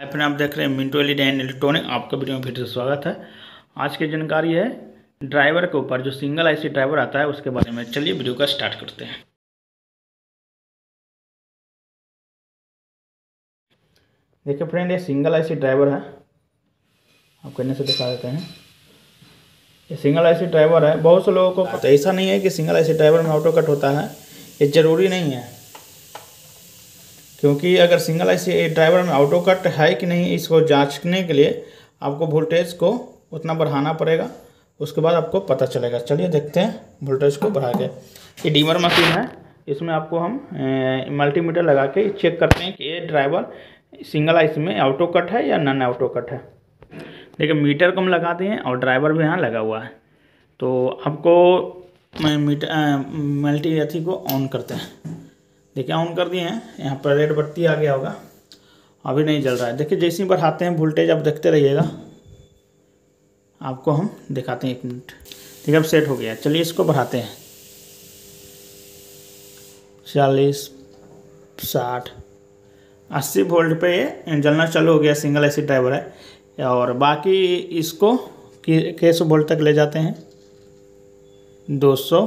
Friend, आप देख रहे हैं मिंटो एलईडी एंड इलेक्ट्रॉनिक। आपका वीडियो में फिर से स्वागत है। आज की जानकारी है ड्राइवर के ऊपर, जो सिंगल आईसी ड्राइवर आता है, उसके बारे में। चलिए वीडियो का स्टार्ट करते हैं। देखिए फ्रेंड, ये सिंगल आईसी ड्राइवर है। आप कहने से दिखा देते हैं। ये सिंगल आईसी ड्राइवर है। बहुत से लोगों को ऐसा नहीं है कि सिंगल आईसी ड्राइवर में ऑटो कट होता है। ये ज़रूरी नहीं है। क्योंकि अगर सिंगल आई ड्राइवर में ऑटो कट है कि नहीं, इसको जांचने के लिए आपको वोल्टेज को उतना बढ़ाना पड़ेगा, उसके बाद आपको पता चलेगा। चलिए देखते हैं वोल्टेज को बढ़ा के। ये डीमर मशीन है, इसमें आपको हम मल्टीमीटर लगा के चेक करते हैं कि ये ड्राइवर सिंगल आइस में ऑटो कट है या नॉन ऑटो कट है। देखिए मीटर को हम लगाते हैं और ड्राइवर भी यहाँ लगा हुआ है। तो आपको मीटर मल्टी अथी को ऑन करते हैं। देखिए ऑन कर दिए हैं। यहाँ पर रेड बत्ती आ गया होगा। अभी नहीं जल रहा है। देखिए, जैसे ही बढ़ाते हैं वोल्टेज आप देखते रहिएगा। आपको हम दिखाते हैं एक मिनट ठीक है, अब सेट हो गया। चलिए, इसको बढ़ाते हैं। चालीस, साठ, अस्सी वोल्ट पे ये जलना चालू हो गया। सिंगल एसी ड्राइवर है। और बाकी इसको कैसे वोल्ट तक ले जाते हैं। दो सौ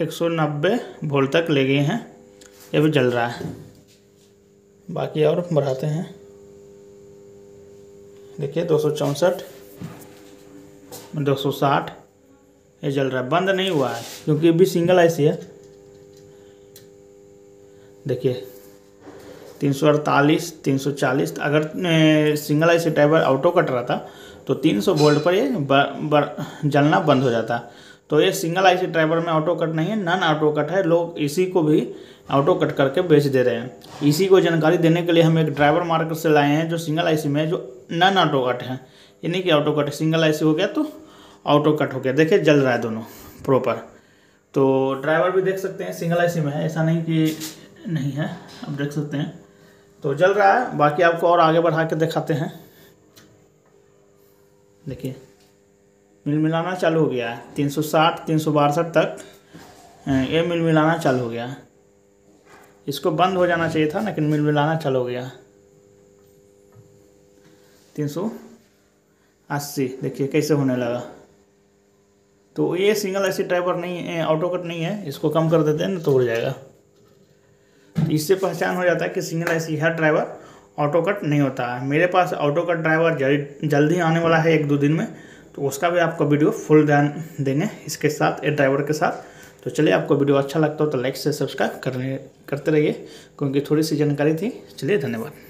एक सौ नब्बे वोल्ट तक ले गए हैं। ये भी जल रहा है। बाकी और बढ़ाते हैं। देखिए दो सौ चौंसठ दो सौ साठ ये जल रहा है। बंद नहीं हुआ है क्योंकि अभी सिंगल आईसी है। देखिए तीन सौ अड़तालीस तीन सौ चालीस अगर single IC driver auto cut रहा था तो तीन सौ वोल्ट पर ये बर, बर, जलना बंद हो जाता। तो ये सिंगल आईसी ड्राइवर में ऑटो कट नहीं है नन ऑटो कट है, लोग इसी को भी ऑटो कट करके बेच दे रहे हैं। इसी को जानकारी देने के लिए हम एक ड्राइवर मार्केट से लाए हैं जो सिंगल आईसी में जो नन ऑटो कट है। ये नहीं कि ऑटो कट सिंगल आईसी हो गया तो ऑटो कट हो गया। देखिए, जल रहा है दोनों प्रॉपर तो ड्राइवर भी देख सकते हैं, सिंगल आईसी में है, ऐसा नहीं कि नहीं है, आप देख सकते हैं। तो जल रहा है, बाकी आपको और आगे बढ़ा के दिखाते हैं। देखिए। मिल मिलाना चालू हो गया है। तीन सौ साठ, तीन सौ बासठ तक ये मिल मिलाना चालू हो गया इसको बंद हो जाना चाहिए था, लेकिन मिल मिलाना चालू हो गया तीन सौ अस्सी, देखिए कैसे होने लगा। तो ये सिंगल ऐसी ड्राइवर नहीं है ऑटो कट नहीं है, इसको कम कर देते हैं ना तो उड़ जाएगा। तो इससे पहचान हो जाता है कि सिंगल ऐसी हर ड्राइवर ऑटो कट नहीं होता है। मेरे पास ऑटो कट ड्राइवर जल्दी आने वाला है एक दो दिन में। तो उसका भी आपको वीडियो फुल ध्यान देंगे इसके साथ ए ड्राइवर के साथ। तो चलिए, आपको वीडियो अच्छा लगता हो तो लाइक से सब्सक्राइब करने करते रहिए, क्योंकि थोड़ी सी जानकारी थी। चलिए, धन्यवाद।